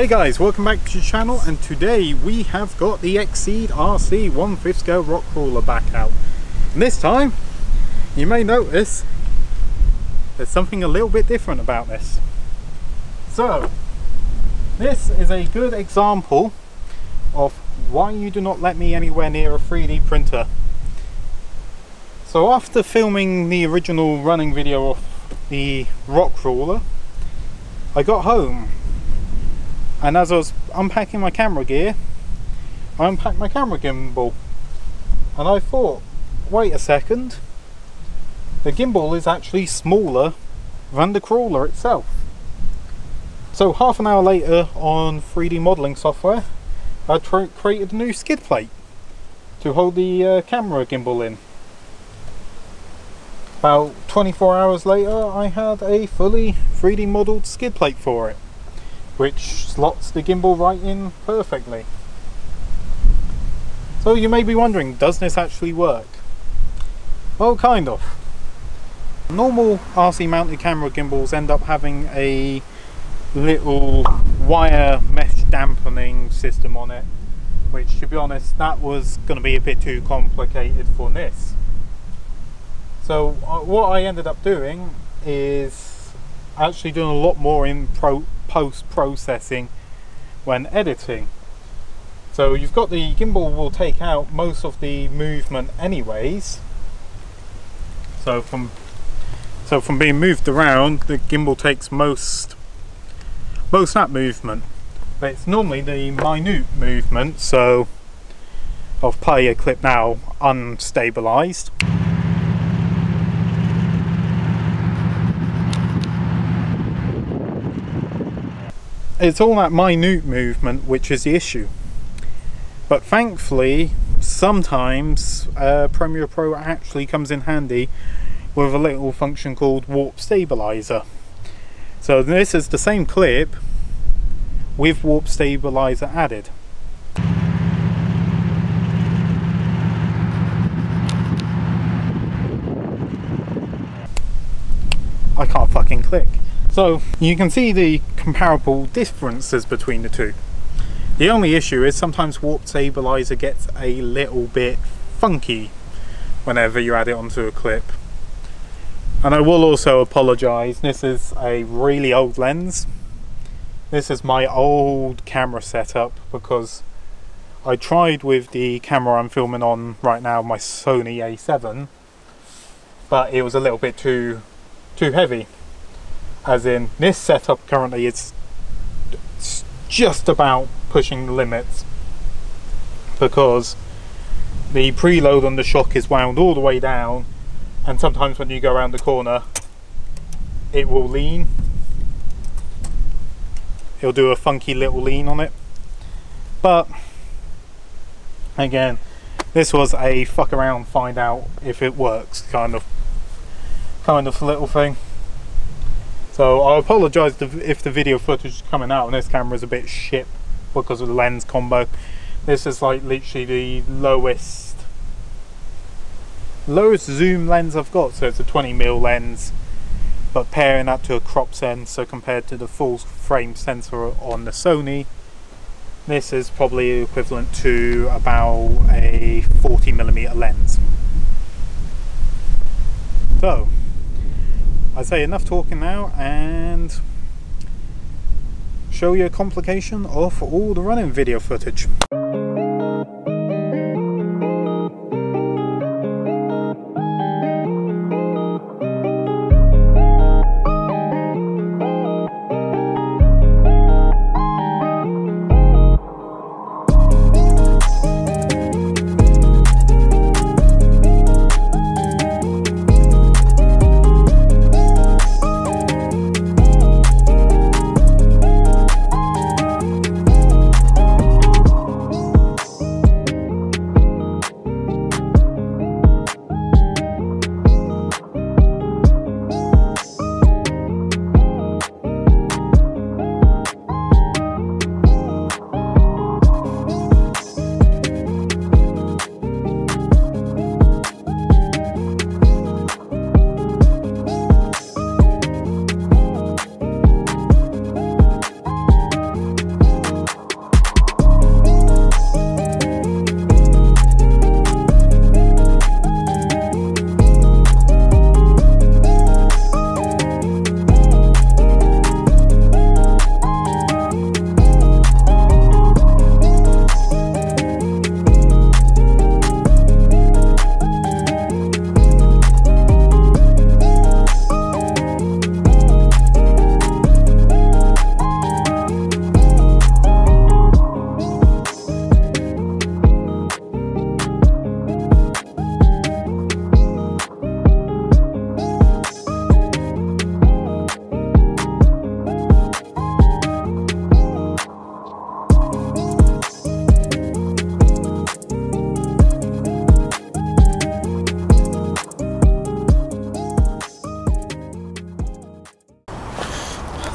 Hey guys, welcome back to the channel and today we have got the Exceed RC 1 5th scale rock crawler back out. And this time, you may notice there's something a little bit different about this. So, this is a good example of why you do not let me anywhere near a 3D printer. So after filming the original running video of the rock crawler, I got home and as I was unpacking my camera gear I unpacked my camera gimbal. And I thought wait a second. The gimbal is actually smaller than the crawler itself. So half an hour later on 3D modeling software I created a new skid plate to hold the uh, camera gimbal in. About 24 hours later I had a fully 3D modelled skid plate for it which slots the gimbal right in perfectly. So you may be wondering, does this actually work? Well, kind of. Normal RC mounted camera gimbals end up having a little wire mesh dampening system on it, which to be honest, that was going to be a bit too complicated for this. So uh, what I ended up doing is actually doing a lot more in pro post-processing when editing. So you've got the gimbal will take out most of the movement anyways. So from so from being moved around, the gimbal takes most most that movement. But it's normally the minute movement, so I'll play a clip now unstabilized. It's all that minute movement which is the issue. But thankfully, sometimes uh, Premiere Pro actually comes in handy with a little function called Warp Stabilizer. So this is the same clip with Warp Stabilizer added. I can't fucking click. So you can see the comparable differences between the two. The only issue is sometimes warp stabilizer gets a little bit funky whenever you add it onto a clip. And I will also apologise, this is a really old lens. This is my old camera setup because I tried with the camera I'm filming on right now, my Sony a7, but it was a little bit too too heavy as in this setup currently is just about pushing the limits. Because the preload on the shock is wound all the way down and sometimes when you go around the corner it will lean. It'll do a funky little lean on it. But again this was a fuck around find out if it works kind of kind of little thing so I apologise if the video footage is coming out on this camera is a bit shit because of the lens combo. This is like literally the lowest lowest zoom lens I've got. So it's a 20mm lens but pairing that to a crop sense so compared to the full frame sensor on the Sony this is probably equivalent to about a 40mm lens. So I say enough talking now and show you a complication of all the running video footage.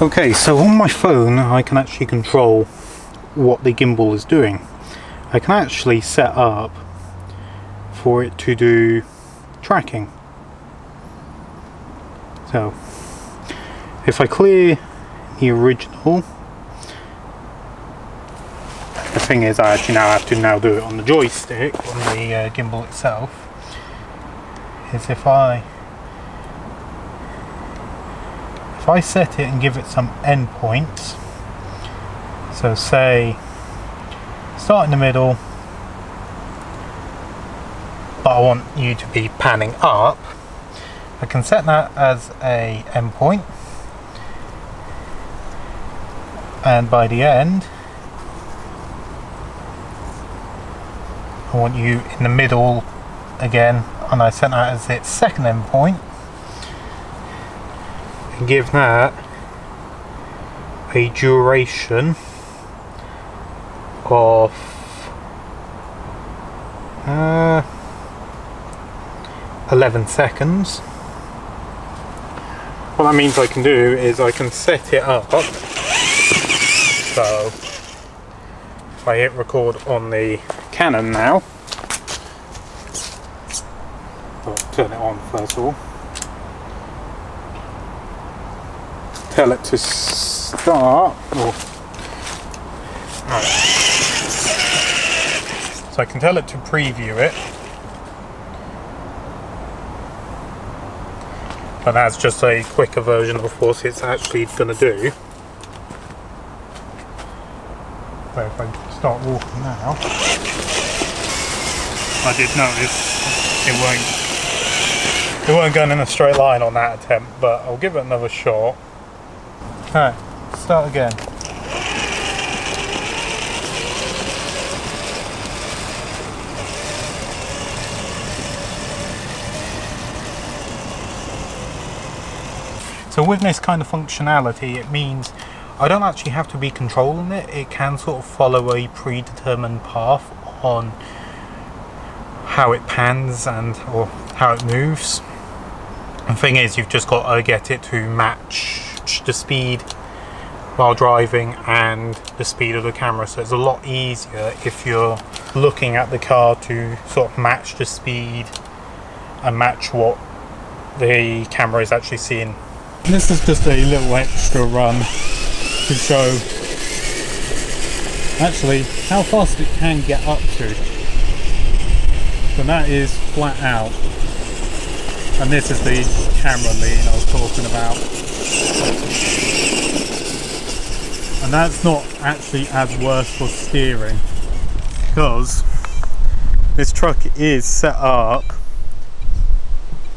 Okay, so on my phone I can actually control what the gimbal is doing. I can actually set up for it to do tracking. So, if I clear the original, the thing is I actually now have to now do it on the joystick, on the uh, gimbal itself, is if I if I set it and give it some endpoints, so say start in the middle, but I want you to be panning up, I can set that as a endpoint. And by the end I want you in the middle again and I set that as its second endpoint and give that a duration of uh, 11 seconds. What that means I can do is I can set it up. So if I hit record on the Canon now I'll turn it on first of all tell it to start. Right. So I can tell it to preview it. But that's just a quicker version of what it's actually going to do. So if I start walking now, I did notice it won't it won't go in a straight line on that attempt, but I'll give it another shot. Alright, start again. So with this kind of functionality, it means I don't actually have to be controlling it. It can sort of follow a predetermined path on how it pans and or how it moves. The thing is, you've just got to get it to match the speed while driving and the speed of the camera so it's a lot easier if you're looking at the car to sort of match the speed and match what the camera is actually seeing. This is just a little extra run to show actually how fast it can get up to. So that is flat out. And this is the camera lean I was talking about and that's not actually as worse for steering because this truck is set up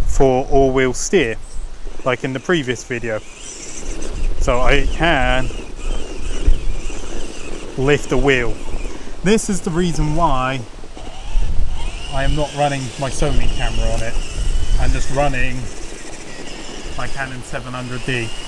for all-wheel steer like in the previous video. So I can lift the wheel. This is the reason why I am not running my Sony camera on it I'm just running my Canon 700D